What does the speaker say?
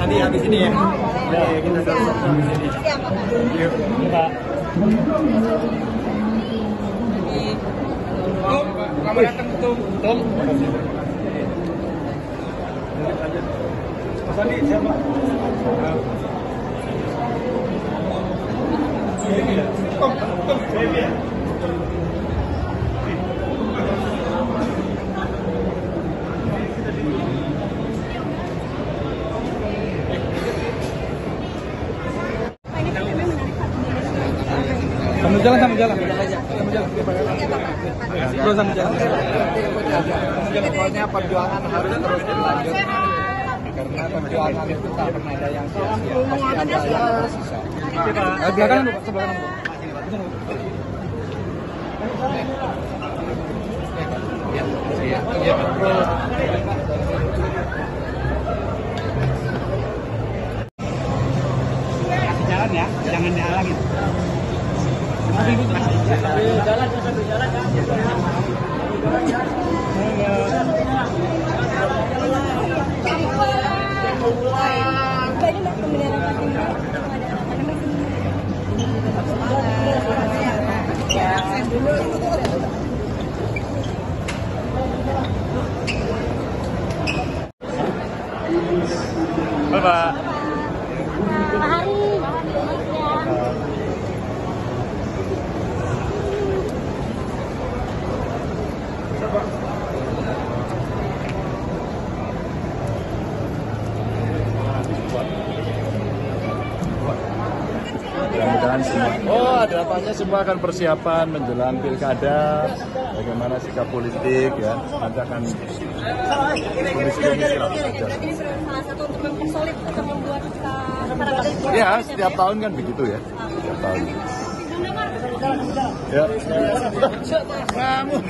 Nanti habis ini ya. Kita? Yuk, Pak. Tum, selamat datang Tum. Tum. Mas Andi, siapa? Sambil jalan, sambil jalan. Sambil jalan. Terus sambil jalan. Pokoknya perjuangan harus terus dilanjutkan karena perjuangan itu tak pernah ada yang sia-sia pasti ada yang sebelah kanan. Jalan ya, jangan dihalangin. Jalan, sambil jalan Mbak Mudah-mudahan semua. Oh, semua akan persiapan menjelang pilkada, bagaimana sikap politik ya. Nanti akan salah satu untuk membuat uh, Ya, setiap tahun kan begitu ya. Setiap tahun. Yep. Vamos.